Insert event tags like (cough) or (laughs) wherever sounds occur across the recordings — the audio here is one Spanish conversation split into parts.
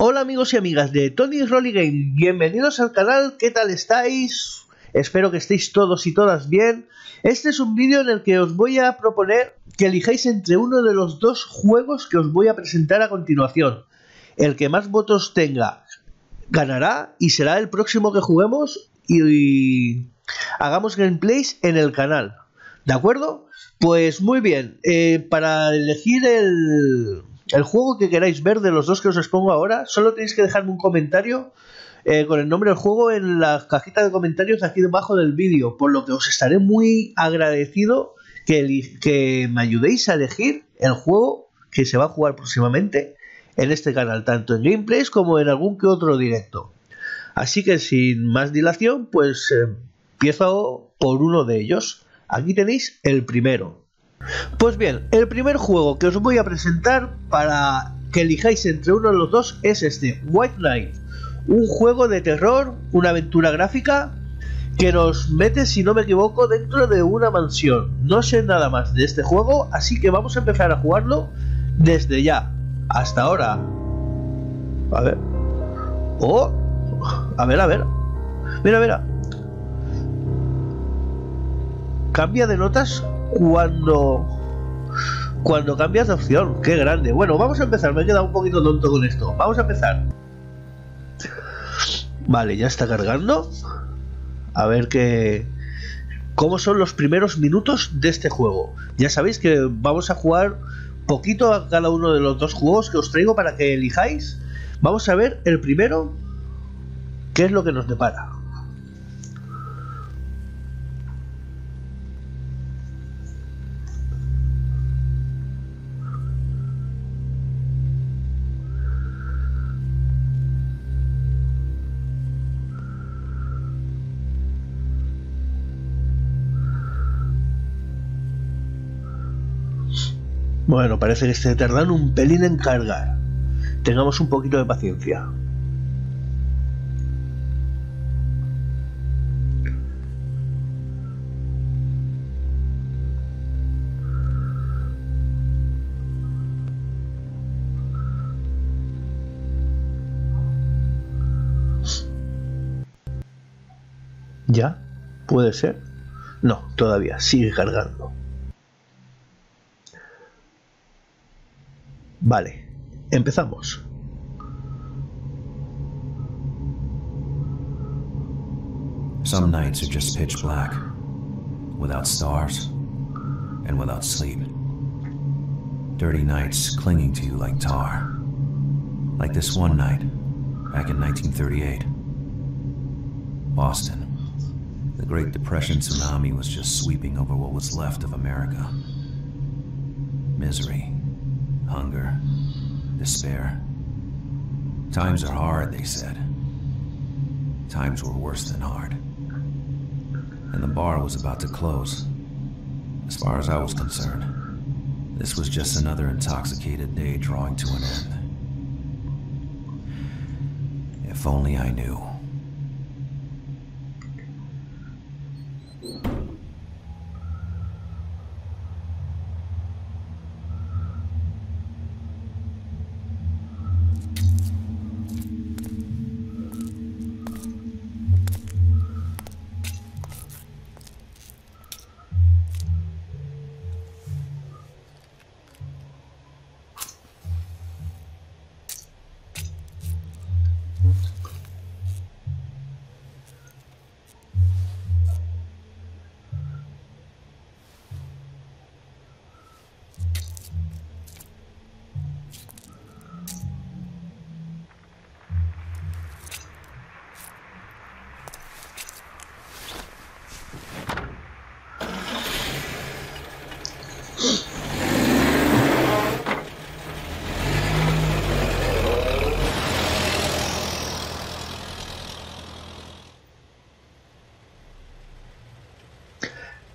Hola amigos y amigas de Tony Rolly Game, bienvenidos al canal, ¿qué tal estáis? Espero que estéis todos y todas bien. Este es un vídeo en el que os voy a proponer que elijáis entre uno de los dos juegos que os voy a presentar a continuación. El que más votos tenga ganará y será el próximo que juguemos y, hagamos gameplays en el canal. ¿De acuerdo? Pues muy bien, eh, para elegir el, el juego que queráis ver de los dos que os expongo ahora, solo tenéis que dejarme un comentario eh, con el nombre del juego en la cajita de comentarios aquí debajo del vídeo, por lo que os estaré muy agradecido que, me ayudéis a elegir el juego que se va a jugar próximamente en este canal, tanto en gameplays como en algún que otro directo. Así que sin más dilación, pues eh, empiezo por uno de ellos. Aquí tenéis el primero. Pues bien, el primer juego que os voy a presentar para que elijáis entre uno de los dos es este, White Knight. Un juego de terror, una aventura gráfica que nos mete, si no me equivoco, dentro de una mansión. No sé nada más de este juego, así que vamos a empezar a jugarlo desde ya. Hasta ahora. A ver. Oh. A ver, a ver. Mira, mira. Cambia de notas cuando cuando cambias de opción. Qué grande. Bueno, vamos a empezar. Me he quedado un poquito tonto con esto. Vamos a empezar. Vale, ya está cargando. A ver qué... ¿Cómo son los primeros minutos de este juego? Ya sabéis que vamos a jugar poquito a cada uno de los dos juegos que os traigo para que elijáis. Vamos a ver el primero, qué es lo que nos depara. Bueno, parece que se tardan un pelín en cargar. Tengamos un poquito de paciencia. ¿Ya? ¿Puede ser? No, todavía, sigue cargando. Vale, empezamos. Some nights are just pitch black, without stars, and without sleep. Dirty nights clinging to you like tar. Like this one night, back in 1938. Boston. The Great Depression tsunami was just sweeping over what was left of America. Misery, hunger, despair. Times are hard, they said. Times were worse than hard. And the bar was about to close. As far as I was concerned, this was just another intoxicated day drawing to an end. If only I knew.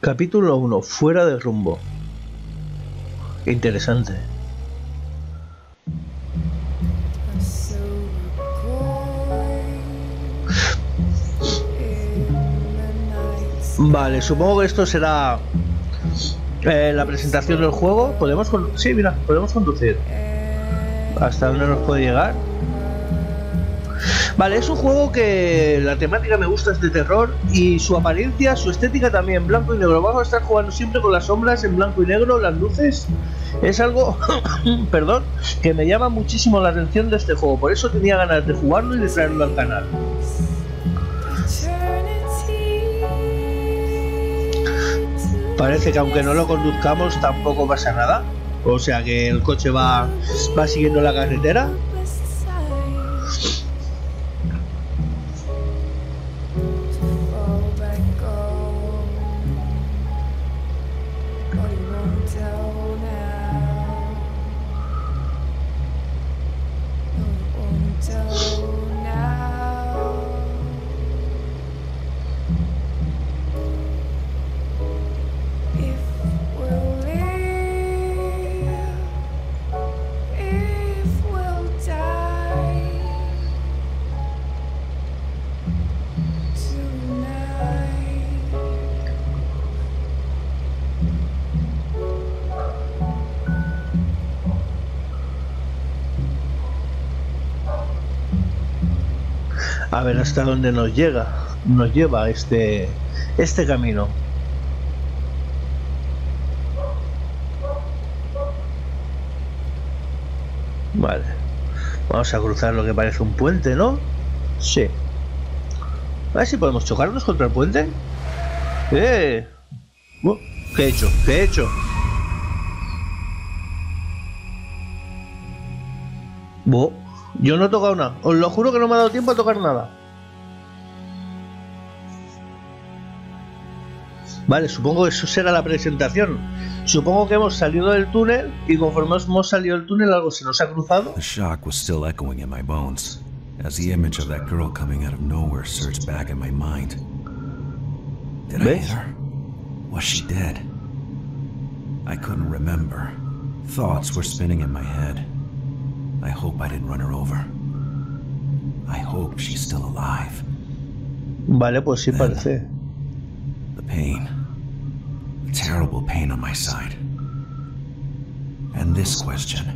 Capítulo 1. Fuera de rumbo. Interesante. Vale, supongo que esto será eh, la presentación del juego. Podemos, sí, mira, podemos conducir. ¿Hasta dónde nos puede llegar? Vale, es un juego que la temática me gusta, es de terror y su apariencia, su estética también, blanco y negro. Vamos a estar jugando siempre con las sombras en blanco y negro, las luces. Es algo, (coughs) perdón, que me llama muchísimo la atención de este juego. Por eso tenía ganas de jugarlo y de traerlo al canal. Parece que aunque no lo conduzcamos tampoco pasa nada. O sea que el coche va, va siguiendo la carretera. A ver hasta dónde nos llega, nos lleva este, este camino. Vale. Vamos a cruzar lo que parece un puente, ¿no? Sí. A ver si podemos chocarnos contra el puente. ¡Eh! ¿Qué he hecho? ¿Qué he hecho? Yo no he tocado nada. Os lo juro que no me ha dado tiempo a tocar nada. Vale, supongo que eso será la presentación. Supongo que hemos salido del túnel y conforme hemos salido del túnel algo se nos ha cruzado. The shock was still echoing in my bones as the image of that girl coming out of nowhere surged back in my mind. Did I hit her? Was she dead? I couldn't remember. Thoughts were spinning in my head. I hope I didn't run her over. I hope she's still alive. Vale, pues sí parece. The pain. The terrible pain on my side. And this question.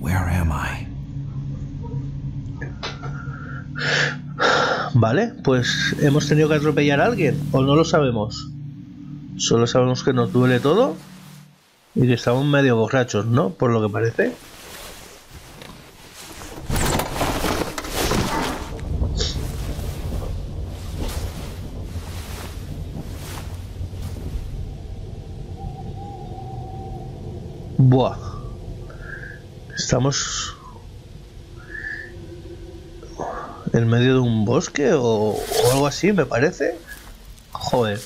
Where am I? Vale, pues hemos tenido que atropellar a alguien. O no lo sabemos. Solo sabemos que nos duele todo. Y que estamos medio borrachos, ¿no? Por lo que parece. Buah. Estamos en medio de un bosque o, o algo así, me parece. Joder.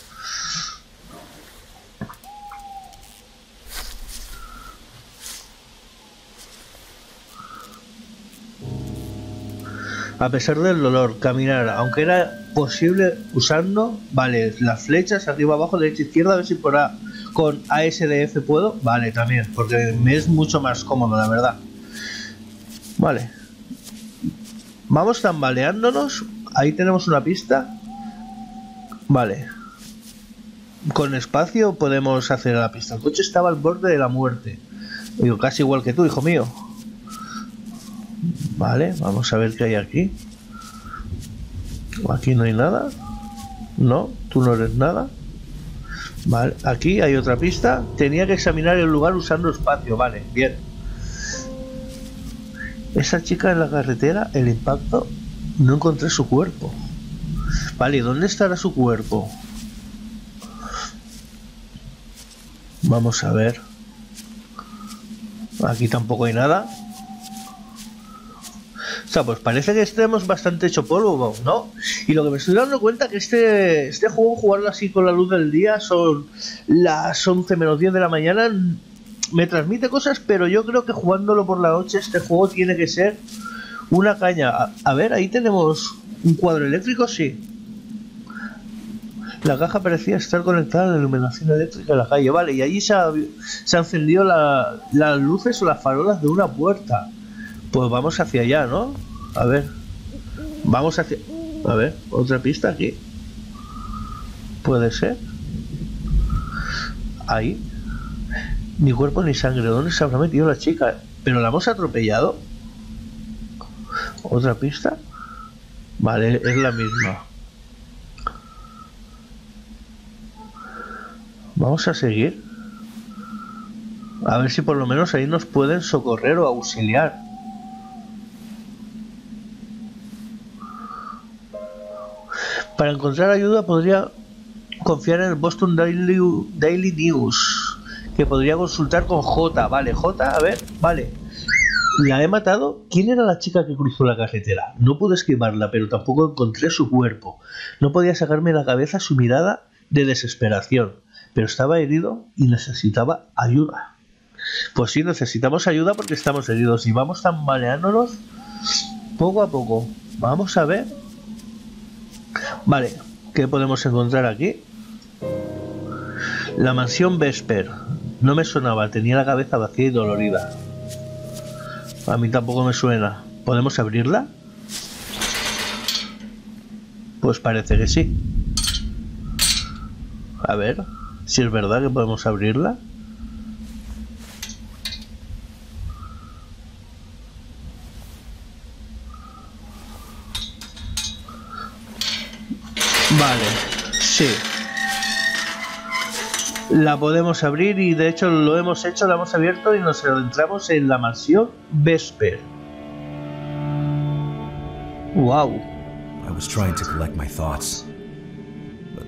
A pesar del dolor, caminar, aunque era posible usando, vale, las flechas arriba, abajo, derecha, izquierda, a ver si por A, con ASDF puedo, vale, también, porque me es mucho más cómodo, la verdad. Vale. Vamos tambaleándonos, ahí tenemos una pista. Vale. Con espacio podemos hacer la pista. El coche estaba al borde de la muerte. Digo, casi igual que tú, hijo mío. Vale, vamos a ver qué hay aquí. Aquí no hay nada. No, tú no eres nada. Vale, aquí hay otra pista. Tenía que examinar el lugar usando espacio. Vale, bien. Esa chica en la carretera, el impacto, no encontré su cuerpo. Vale, ¿dónde estará su cuerpo? Vamos a ver. Aquí tampoco hay nada. Pues parece que estemos bastante hecho polvo, ¿no? Y lo que me estoy dando cuenta que este, este juego, jugarlo así con la luz del día, son las 11 menos 10 de la mañana, me transmite cosas, pero yo creo que jugándolo por la noche, este juego tiene que ser una caña. A, ver, ahí tenemos un cuadro eléctrico, sí. La caja parecía estar conectada a la iluminación eléctrica de la calle, vale, y allí se ha, se ha encendido la, las luces o las farolas de una puerta. Pues vamos hacia allá, ¿no? A ver. Vamos hacia... A ver, otra pista aquí. Puede ser. Ahí. Ni cuerpo ni sangre. ¿Dónde se habrá metido la chica? ¿Pero la hemos atropellado? ¿Otra pista? Vale, es la misma. Vamos a seguir. A ver si por lo menos ahí nos pueden socorrer o auxiliar. Para encontrar ayuda podría confiar en el Boston Daily, News, que podría consultar con J. Vale, J, a ver, vale. La he matado. ¿Quién era la chica que cruzó la carretera? No pude esquivarla, pero tampoco encontré su cuerpo. No podía sacarme la cabeza su mirada de desesperación pero estaba herido y necesitaba ayuda. Pues sí, necesitamos ayuda porque estamos heridos y vamos tambaleándonos poco a poco. Vamos a ver. Vale, ¿qué podemos encontrar aquí? La mansión Vesper. No me sonaba, tenía la cabeza vacía y dolorida. A mí tampoco me suena. ¿Podemos abrirla? Pues parece que sí. A ver si es verdad que podemos abrirla. Vale, sí. La podemos abrir y de hecho lo hemos hecho, la hemos abierto y nos adentramos en la mansión Vesper. Wow. I was trying to collect my thoughts.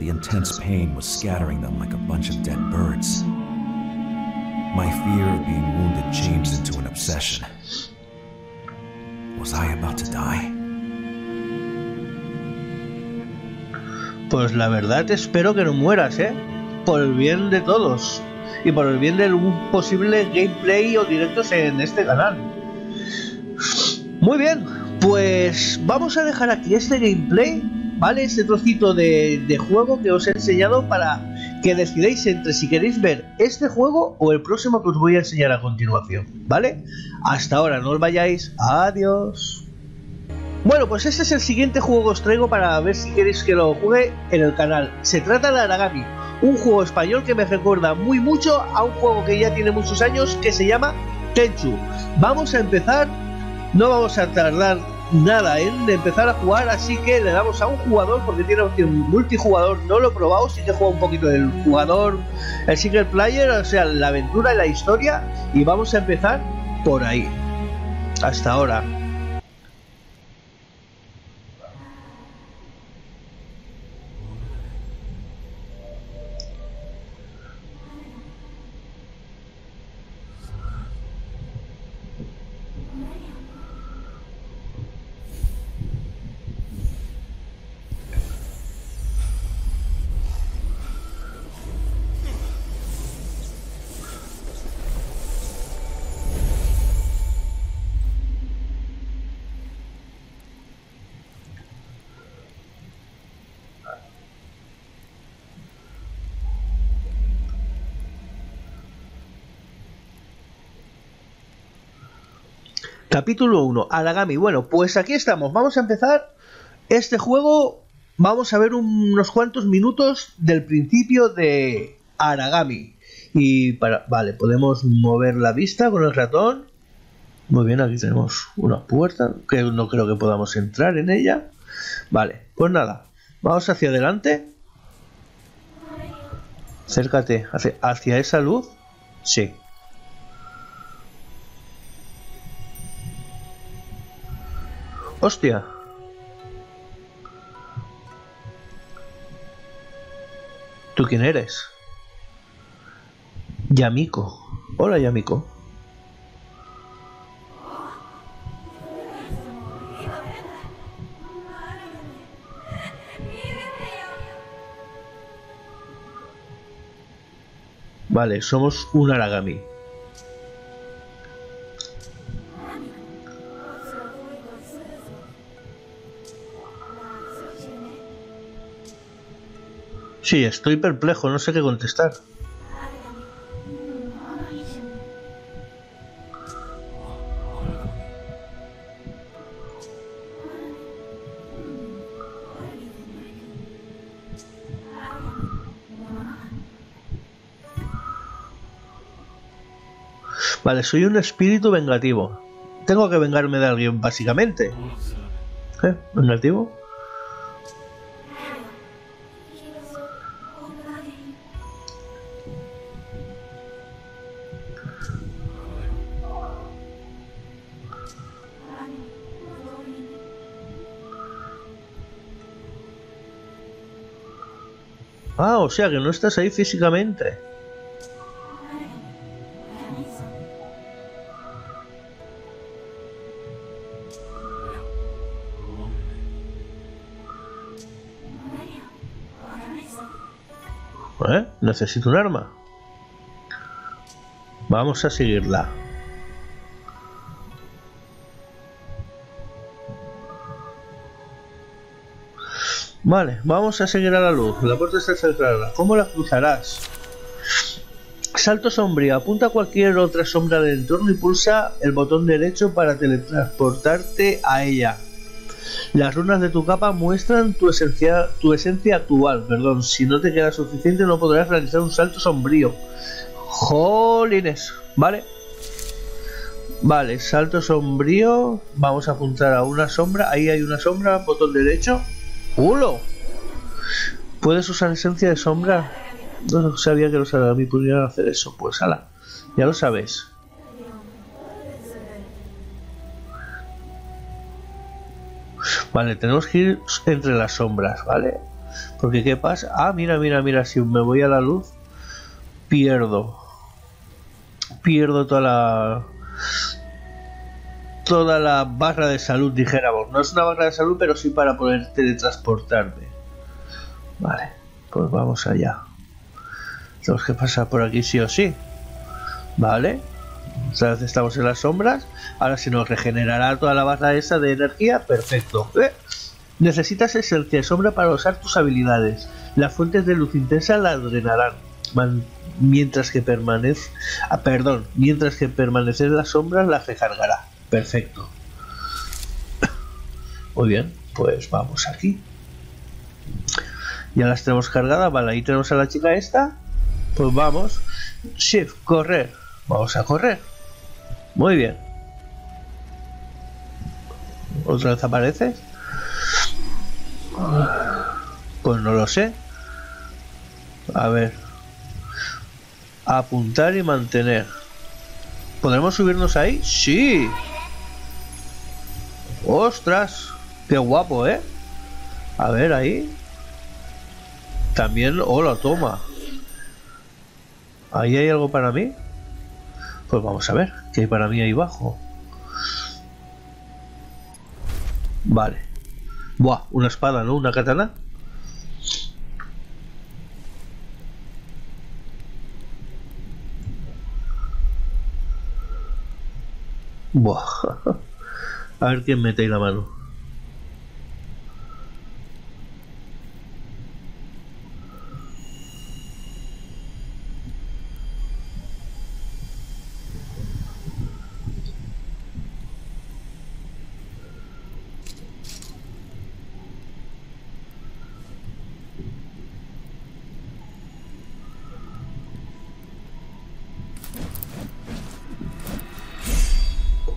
The intense pain was scattering them like a bunch of dead birds. My fear of being wounded changed into an obsession. Was I about to die? Pues la verdad espero que no mueras, ¿eh? Por el bien de todos. Y por el bien de un posible gameplay o directos en este canal. Muy bien, pues vamos a dejar aquí este gameplay ¿vale? Este trocito de, juego que os he enseñado para que decidáis entre si queréis ver este juego o el próximo que os voy a enseñar a continuación, ¿vale? Hasta ahora, no os vayáis, adiós. Bueno, pues este es el siguiente juego que os traigo para ver si queréis que lo juegue en el canal. Se trata de Aragami, un juego español que me recuerda muy mucho a un juego que ya tiene muchos años que se llama Tenchu. Vamos a empezar, no vamos a tardar nada en empezar a jugar, así que le damos a un jugador porque tiene opción multijugador, no lo he probado, sí que juega un poquito del jugador, el single player, o sea, la aventura y la historia, y vamos a empezar por ahí. Hasta ahora. Capítulo 1, Aragami. Bueno, pues aquí estamos. Vamos a empezar este juego. Vamos a ver unos cuantos minutos del principio de Aragami. Y para. Vale, podemos mover la vista con el ratón. Muy bien, aquí tenemos una puerta. Que no creo que podamos entrar en ella. Vale, pues nada. Vamos hacia adelante. Acércate hacia, hacia esa luz. Sí. ¡Hostia! ¿Tú quién eres? Yamiko. Hola, Yamiko. Vale, somos un Aragami. Sí, estoy perplejo, no sé qué contestar. Vale, soy un espíritu vengativo. tengo que vengarme de alguien, básicamente. ¿Eh? ¿Negativo? Ah, o sea que no estás ahí físicamente. ¿Eh? Necesito un arma. Vamos a seguirla. Vale, vamos a seguir a la luz. La puerta está cerrada. ¿Cómo la cruzarás? Salto sombrío. Apunta a cualquier otra sombra del entorno y pulsa el botón derecho para teletransportarte a ella. Las runas de tu capa muestran tu esencia, tu esencia actual. Perdón, si no te queda suficiente no podrás realizar un salto sombrío. Jolines, ¿vale? Vale, salto sombrío. Vamos a apuntar a una sombra. Ahí hay una sombra, botón derecho. ¡Hulo! ¿Puedes usar esencia de sombra? No sabía que los mí pudieran hacer eso. Pues ala, ya lo sabes. Vale, tenemos que ir entre las sombras, ¿vale? Porque ¿qué pasa? Ah, mira, mira, mira, si me voy a la luz, pierdo. Pierdo toda la... Toda la barra de salud, dijéramos. No es una barra de salud, pero sí para poder teletransportarme. Vale, pues vamos allá. Tenemos que pasar por aquí sí o sí. Vale. Otra vez estamos en las sombras. Ahora se nos regenerará toda la barra esa de energía. Perfecto. ¿Eh? Necesitas esencia sombra para usar tus habilidades. Las fuentes de luz intensa la drenarán. mientras que permanece. Ah, perdón. Mientras que permanecer en las sombras la recargará. Perfecto. Muy bien. Pues vamos aquí. Ya las tenemos cargadas. Vale, ahí tenemos a la chica esta. Pues vamos. Shift, correr. Vamos a correr. Muy bien. ¿Otra vez aparece? Pues no lo sé. A ver. Apuntar y mantener. ¿Podremos subirnos ahí? Sí. Ostras. Qué guapo, ¿eh? A ver, ahí. También, hola, toma. ¿Ahí hay algo para mí? Pues vamos a ver qué hay para mí ahí abajo. Vale. Buah, una espada, ¿no? Una katana. Buah. (laughs) A ver quién mete ahí la mano.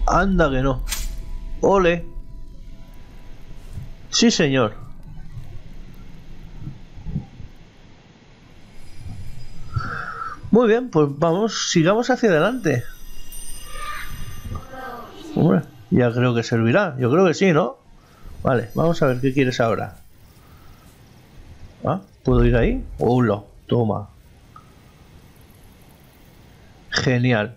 Anda que no. Ole. Sí, señor. Muy bien, pues vamos, sigamos hacia adelante. Ya creo que servirá. Yo creo que sí, ¿no? Vale, vamos a ver qué quieres ahora. ¿Ah? ¿Puedo ir ahí? Hola, toma. Genial.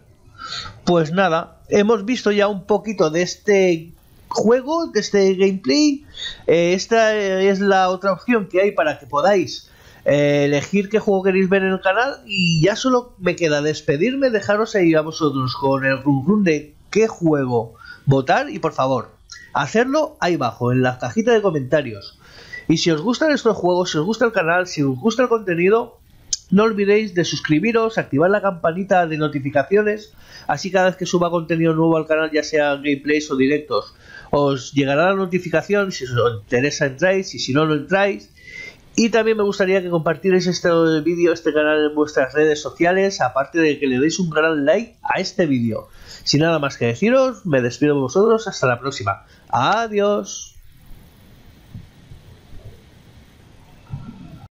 Pues nada, hemos visto ya un poquito de este juego, de este gameplay. Eh, esta es la otra opción que hay para que podáis eh, elegir qué juego queréis ver en el canal. Y ya solo me queda despedirme, dejaros ahí a vosotros con el run de qué juego votar. Y por favor, hacerlo ahí abajo, en la cajita de comentarios. Y si os gustan estos juegos, si os gusta el canal, si os gusta el contenido, no olvidéis de suscribiros, activar la campanita de notificaciones, así cada vez que suba contenido nuevo al canal, ya sea gameplays o directos, os llegará la notificación, si os interesa entráis y si no, no entráis. Y también me gustaría que compartierais este vídeo, este canal en vuestras redes sociales, aparte de que le deis un gran like a este vídeo. Sin nada más que deciros, me despido de vosotros. Hasta la próxima. Adiós.